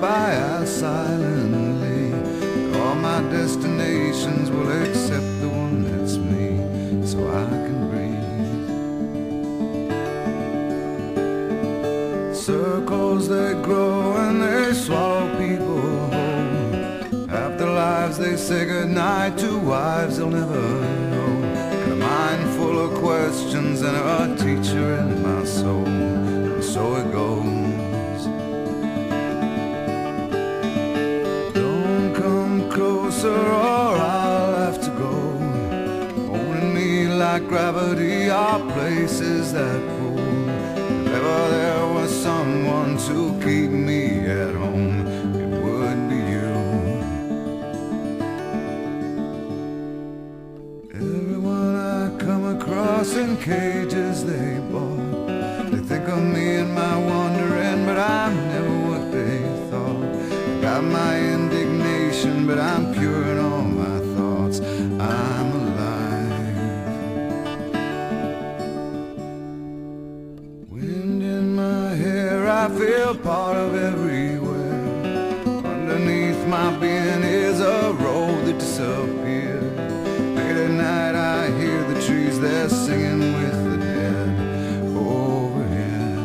by us silently. All my destinations will accept the one that's me, so I can breathe. Circles they grow and they swallow people whole. After lives they say goodnight to wives they'll never know. And a mind full of questions and a teacher in my soul. And so it goes. Closer or I'll have to go. Holding me like gravity are places that pull. If ever there was someone to keep me at home, it would be you. Everyone I come across in cages. They Feel part of everywhere. Underneath my being is a road that disappeared. Late at night, I hear the trees, they're singing with the dead overhead.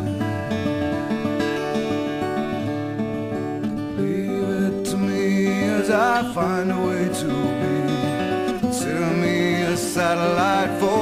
Leave it to me as I find a way to be. Consider me a satellite forever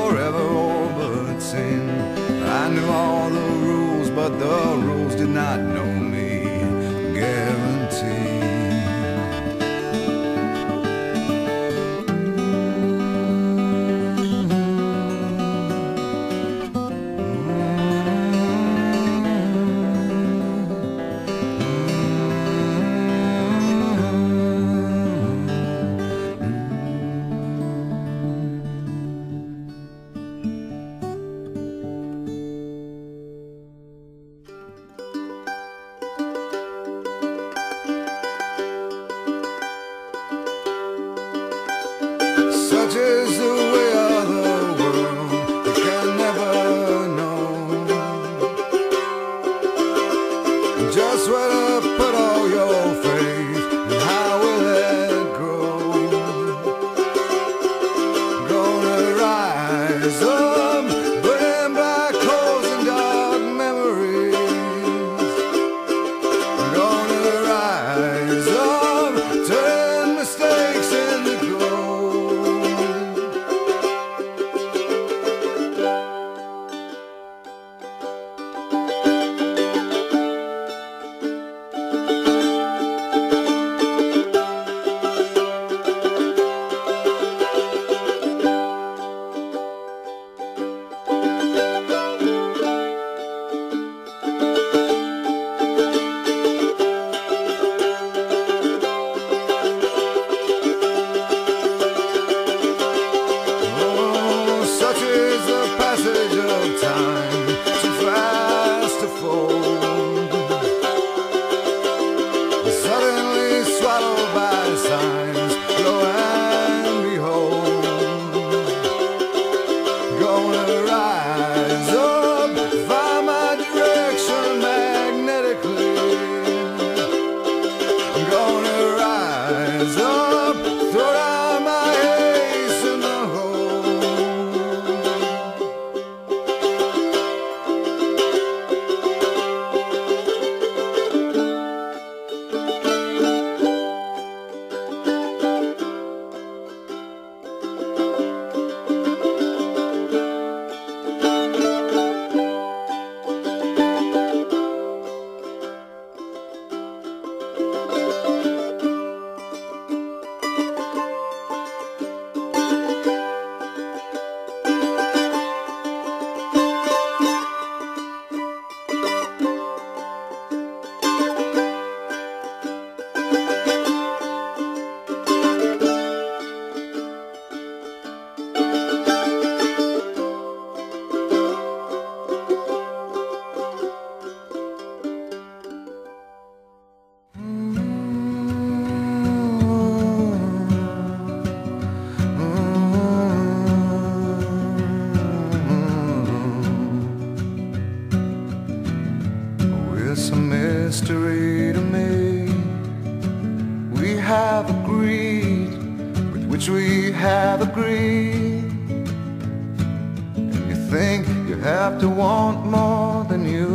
to want more than you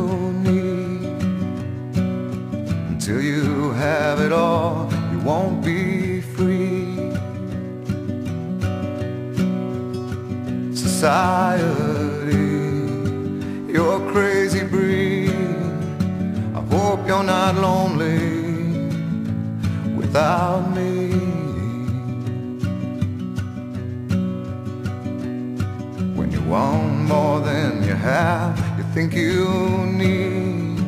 need. Until you have it all, you won't be free. Society, you're crazy breed. I hope you're not lonely without me. When you want more than you have, you think you need.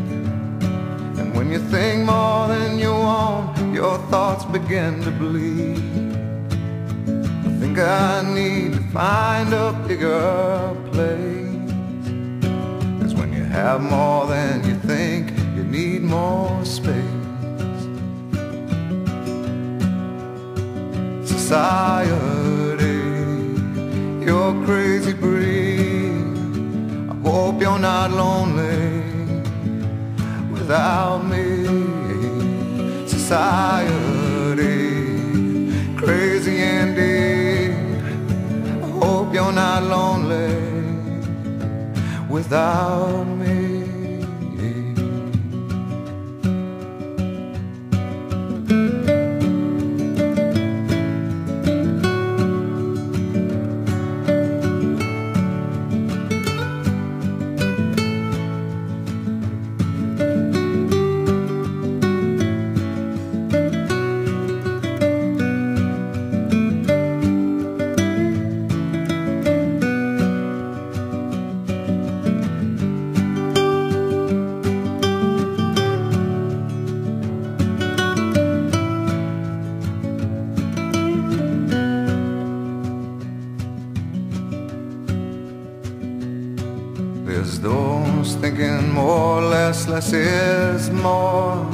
And when you think more than you want, your thoughts begin to bleed. I think I need to find a bigger place. Cause when you have more than you think, you need more space. Society, you're crazy breed. Hope you're not lonely without me. Society, crazy indeed. I hope you're not lonely without me. Those thinking more, less, less is more.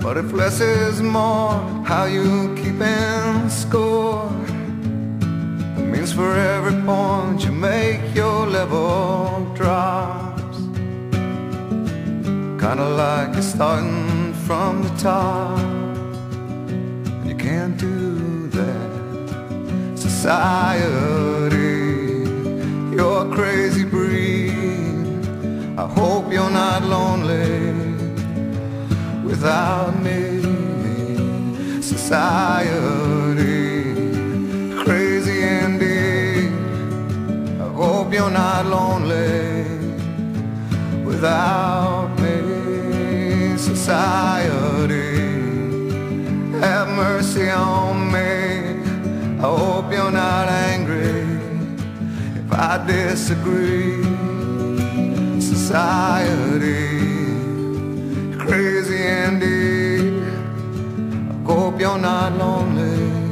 But if less is more, how you keeping score? It means for every point you make, your level drops. Kinda like you're starting from the top. And you can't do that. Society you're crazy. I hope you're not lonely without me. Society, crazy indeed. I hope you're not lonely without me. Society, have mercy on me. I hope you're not angry. If I disagree. Society, crazy indeed. I hope you're not lonely